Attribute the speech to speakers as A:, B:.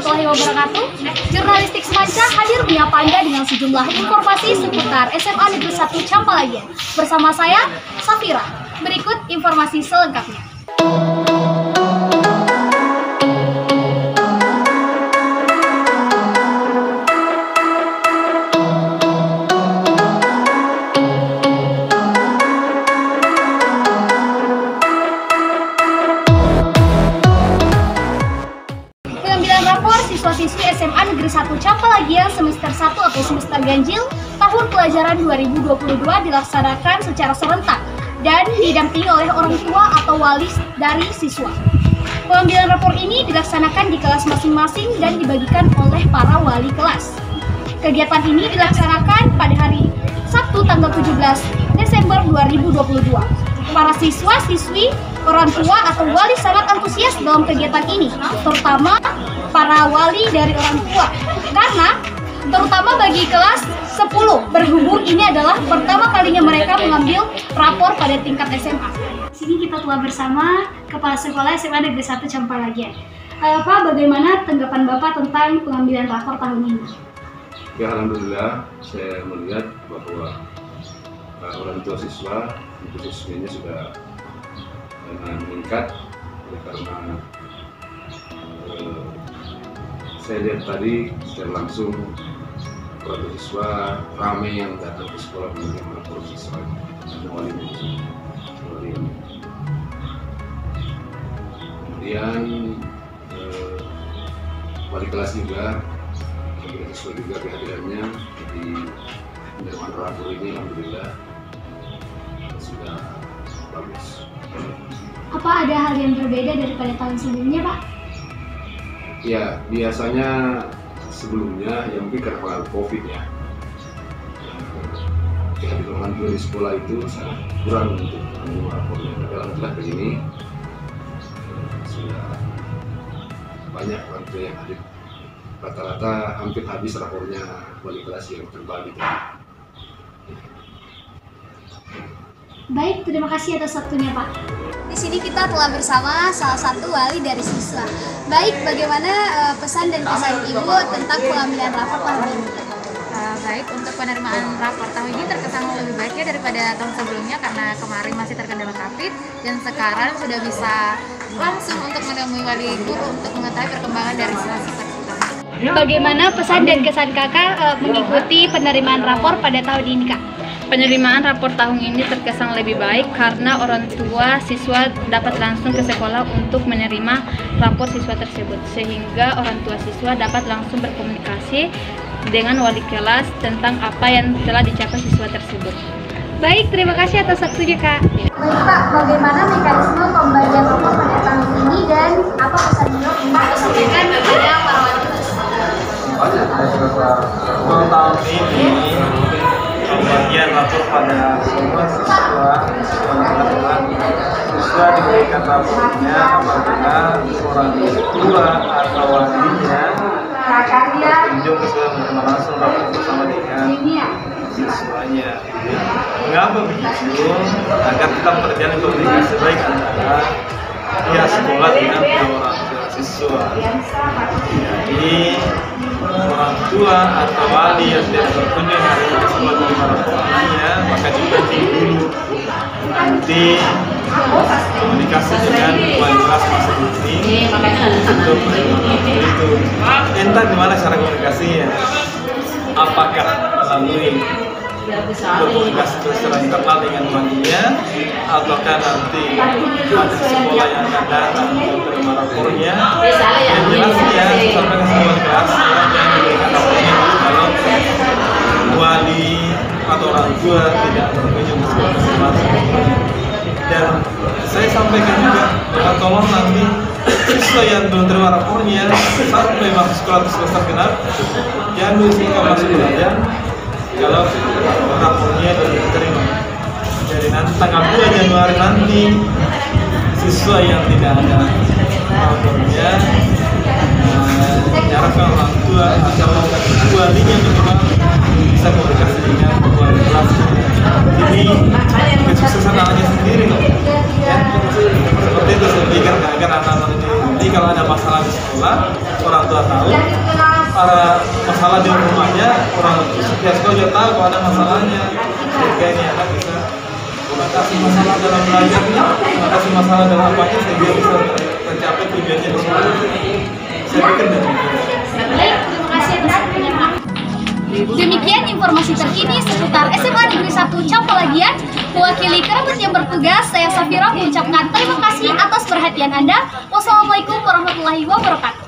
A: wabarakatuh. Jurnalistik Semanca hadir menyapa Anda dengan sejumlah informasi seputar SMA Negeri 1 Campalagian. Bersama saya, Safira. Berikut informasi selengkapnya. Negeri 1 Campalagian semester 1 atau semester ganjil tahun pelajaran 2022 dilaksanakan secara serentak dan didampingi oleh orang tua atau wali dari siswa. Pengambilan rapor ini dilaksanakan di kelas masing-masing dan dibagikan oleh para wali kelas. Kegiatan ini dilaksanakan pada hari Sabtu tanggal 17 Desember 2022. Para siswa-siswi, orang tua atau wali sangat antusias dalam kegiatan ini, terutama para wali dari orang tua. Karena terutama bagi kelas 10 berhubung ini adalah pertama kalinya mereka mengambil rapor pada tingkat SMA. Sini kita telah bersama Kepala Sekolah SMA Negeri 1 Campalagian. Eh, Pak, bagaimana tanggapan Bapak tentang pengambilan rapor tahun ini?
B: Ya alhamdulillah saya melihat bahwa uh, orang tua siswa siswinya sudah uh, meningkat. Oleh karena uh, saya lihat tadi secara langsung tua siswa ramai yang datang ke sekolah menerima siswa dan wali wali kemudian uh, wali kelas juga kita sesuai juga kehadirannya. Di penerimaan rapor ini alhamdulillah sudah bagus.
A: Apa ada hal yang berbeda daripada tahun sebelumnya, Pak?
B: Ya biasanya sebelumnya yang mungkin karena pengaruh covid ya kehadiran orang tua di sekolah itu sangat kurang untuk menerima rapornya. Tapi alhamdulillah ini sudah banyak orang tua yang hadir rata-rata hampir habis rapornya wali kelas yang terbagi tadi.
A: Baik, terima kasih atas waktunya, Pak. Di sini kita telah bersama salah satu wali dari siswa. Baik, bagaimana eh, pesan dan kesan Ibu tentang pengambilan rapor tahun ini?
C: Uh, baik, untuk penerimaan rapor tahun ini terkesan lebih baik ya daripada tahun sebelumnya karena kemarin masih terkendala COVID dan sekarang sudah bisa langsung untuk menemui wali guru untuk mengetahui perkembangan dari siswa-siswa kita.
A: Bagaimana pesan dan kesan kakak eh, mengikuti penerimaan rapor pada tahun ini, Kak?
D: Penerimaan rapor tahun ini terkesan lebih baik karena orang tua siswa dapat langsung ke sekolah untuk menerima rapor siswa tersebut sehingga orang tua siswa dapat langsung berkomunikasi dengan wali kelas tentang apa yang telah dicapai siswa tersebut.
A: Baik, terima kasih atas waktunya, Kak. Pak, bagaimana mekanisme pembagian rapor
E: semua siswa teman-teman siswa diberikan rapornya apabila orang tua atau walinya berkunjung ke menerima langsung rapor bersama dengan siswanya. Mengapa begitu? Agar tetap terjalin komunikasi baik antara pihak sekolah dengan orang tua siswa. Jadi orang tua atau wali yang tidak berkunjung hari ini ke sekolah menerima rapornya maka juga dulu nanti komunikasi dengan wali kelas masing-masing untuk menerima rapor itu. Entah gimana cara komunikasinya. Apakah melalui berkomunikasi secara internal dengan walinya ataukah nanti ada sekolah yang akan datang untuk menerima rapornya yang jelasnya sampai juga bahwa tolong nanti siswa yang belum terima rapornya sampai masuk sekolah semester genap jangan sehingga masuk pelajaran kalau rapornya belum diterima. Jadi nanti tanggal 2 Januari nanti siswa yang tidak ada rapornya eh, diharapkan orang tua atau walinya minimal bisa komunikasi dengan wali kelas. Ini kesuksesan anaknya sendiri loh. Ya, seperti itu saya pikir agar anak-anak Jadi kalau ada masalah di sekolah, orang tua tahu. Para masalah di rumahnya, orang pihak sekolah juga tahu kalau ada masalahnya. Sehingga ini anak bisa mengatasi masalah dalam belajarnya, mengatasi masalah dalam apanya sehingga bisa tercapai tujuannya di sekolah. Saya pikir demikian.
A: Demikian informasi terkini seputar SMA Negeri 1 Capalagian. Mewakili kerabat yang bertugas, saya Safira mengucapkan terima kasih atas perhatian Anda. Wassalamualaikum warahmatullahi wabarakatuh.